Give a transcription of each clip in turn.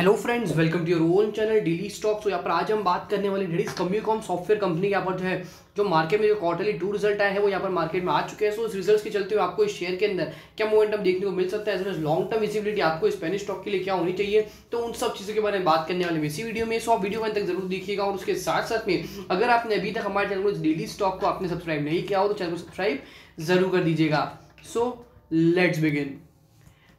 Hello friends welcome to your own channel daily stocks यहाँ पर आज हम बात करने वाले डेलीज कम्यूकॉम सॉफ्टवेयर कंपनी यहाँ पर जो है, जो मार्केट में जो क्वार्टरली टू रिज़ल्ट आए हैं, वो यहाँ पर मार्केट में आ चुके हैं। सो इस रिज़ल्ट के चलते हुए आपको इस शेयर के अंदर क्या मोमेंटम देखने को मिल सकता है एज लॉन्ग टर्म विजिबिलिटी आपको स्पेनिश स्टॉक के लिए क्या होनी चाहिए। तो उन सब चीज़ों के बारे में बात करने वाले इसी वीडियो में। सो आप वीडियो में तक ज़रूर देखिएगा और उसके साथ साथ में अगर आपने अभी तक हमारे चैनल को डेली स्टॉक को आपने सब्सक्राइब नहीं किया हो तो चैनल को सब्सक्राइब ज़रूर कर दीजिएगा। सो लेट्स बिगिन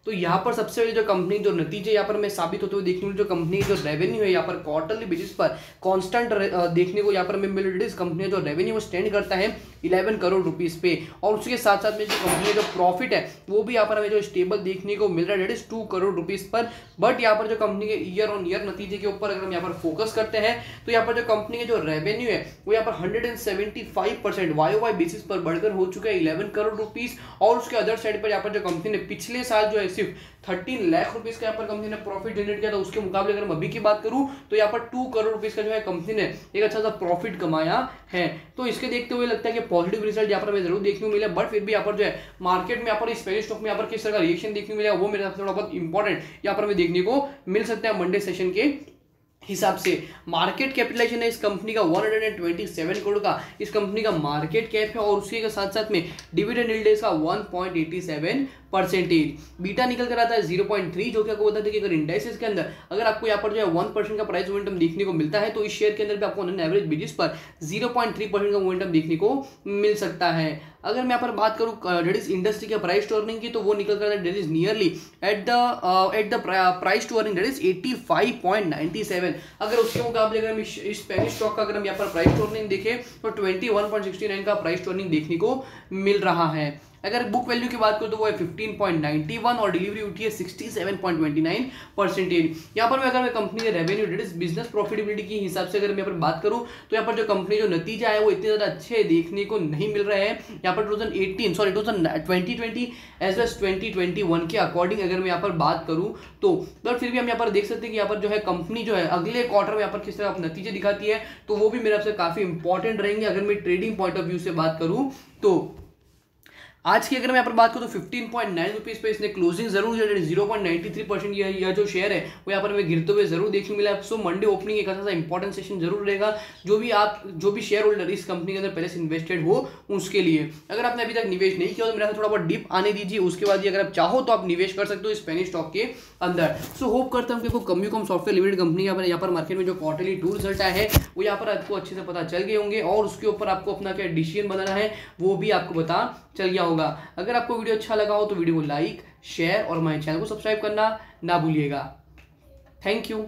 तो यहाँ पर सबसे जो कंपनी जो नतीजे यहाँ पर मैं साबित होते हुए देखने को जो कंपनी जो रेवेन्यू है यहाँ पर क्वार्टरली बेसिस पर कांस्टेंट देखने को यहाँ पर मिल रही है कंपनी जो रेवेन्यू स्टैंड करता है इलेवन करोड़ रुपीज़ पे और उसके साथ साथ में जो कंपनी जो प्रॉफिट है वो भी यहाँ पर हमें जो स्टेबल देखने को मिल रहा है डेट इज़ करोड़ रुपीज़ पर बट यहाँ पर जो कंपनी के ईयर ऑन ईयर नतीजे के ऊपर अगर हम यहाँ पर फोकस करते हैं तो यहाँ पर जो कंपनी के जो रेवेन्यू है वो यहाँ पर hundred and seventy five percent Y Y basis पर बढ़कर हो चुका है इलेवन करोड़ रुपीज़ और उसके अदर साइड पर यहाँ पर जो कंपनी ने पिछले साल जो है सिर्फ़ थर्टीन लाख रुपीज़ का यहाँ पर कंपनी ने प्रॉफिट जनरेट किया था, उसके मुकाबले अगर मैं अभी की बात करूँ तो यहाँ पर टू करोड़ रुपीज़ का जो है कंपनी ने एक अच्छा सा प्रॉफिट कमाया है। तो इसके देखते हुए लगता है कि पॉजिटिव रिज़ल्ट यहाँ पर हमें ज़रूर देखने को मिला बट फिर भी यहाँ पर जो है मार्केट में यहाँ पर स्पेनिश स्टॉक में यहाँ पर किस तरह का रिएक्शन देखने को मिला, वो मेरे थोड़ा बहुत इंपॉर्टेंट यहाँ पर हमें देखने को मिल सकता है मंडे सेशन के हिसाब से मार्केट कैपिटलाइजेशन है इस कंपनी का 127 करोड़ का। इस कंपनी का मार्केट कैप है और उसके साथ साथ में डिविडेंड है इसका 1.87 परसेंटेज बीटा निकल कर आता है 0.3 जो कि आपको बता दें कि अगर इंडेक्सेस के अंदर अगर आपको यहाँ पर जो है वन परसेंट का प्राइस मोमेंटम देखने को मिलता है तो इस शेयर के अंदर भी आपको एवरेज बेसिस पर 0.3 परसेंट का मोमेंटम देखने को मिल सकता है। अगर मैं यहाँ पर बात करूँ डेट इज़ इंडस्ट्री के प्राइस टू अर्निंग की तो वो निकल कर that is nearly at the at the price to earning that is eighty five point ninety seven अगर उसके मुकाबले अगर हम इस पेनी स्टॉक का अगर हम यहाँ पर प्राइस टू अर्निंग देखें तो twenty one point sixty nine का प्राइस टू अर्निंग देखने को मिल रहा है। अगर बुक वैल्यू की बात करूँ तो वो है 15.91 और डिलीवरी उठी है 67.29 परसेंटेज यहाँ पर मैं अगर मैं कंपनी के रेवेन्यू डेट बिज़नेस प्रॉफिटेबिलिटी के हिसाब से अगर मैं पर बात करूँ तो यहाँ पर जो कंपनी जो नतीजा है, वो इतने ज़्यादा अच्छे देखने को नहीं मिल रहे हैं। यहाँ पर to sorry to as well twenty के अकॉर्डिंग अगर मैं यहाँ पर बात करूँ तो बट फिर भी हम यहाँ पर देख सकते हैं कि यहाँ पर जो है कंपनी जो है, अगले क्वार्टर में यहाँ पर किस तरह नतीजे दिखाती है तो वो भी मेरे आपसे काफ़ी इंपॉर्टेंट रहेंगे। अगर मैं ट्रेडिंग पॉइंट ऑफ़ व्यू से बात करूँ तो आज की अगर मैं यहाँ पर बात करूँ तो फिफ्टीन पॉइंट नाइन रुपीज़ पे इसने क्लोजिंग ज़रूर zero point ninety three percent यह जो शेयर है, वो यहाँ पर हमें गिरते हुए ज़रूर देखने मिला सो मंडे ओपनिंग एक अच्छा सा इंपॉर्टेंट सेशन ज़रूर रहेगा। जो भी आप, जो भी शेयर होल्डर इस कंपनी के अंदर पहले से इन्वेस्टेड हो, उसके लिए। अगर आपने अभी तक निवेश नहीं किया तो मेरा थोड़ा बहुत डिप आने दीजिए। उसके बाद अगर आप चाहो तो आप निवेश कर सकते हो स्पेनिश स्टॉक के अंदर। सो होप करता हूँ कि कम्यूकॉम सॉफ्टवेयर लिमिटेड कंपनी यहाँ पर यहाँ पर मार्केट में जो क्वार्टरली टू रिज़ल्ट आए हैं, वो यहाँ पर आपको अच्छे से पता चल गए होंगे। और उसके ऊपर आपको अपना क्या डिसीज़न बनाना है, वो भी आपको बता चल गया होगा। अगर आपको वीडियो अच्छा लगा हो तो वीडियो को लाइक शेयर और हमारे चैनल को सब्सक्राइब करना ना भूलिएगा। Thank you